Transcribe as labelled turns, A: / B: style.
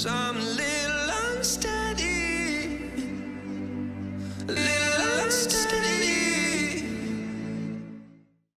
A: Some. I'm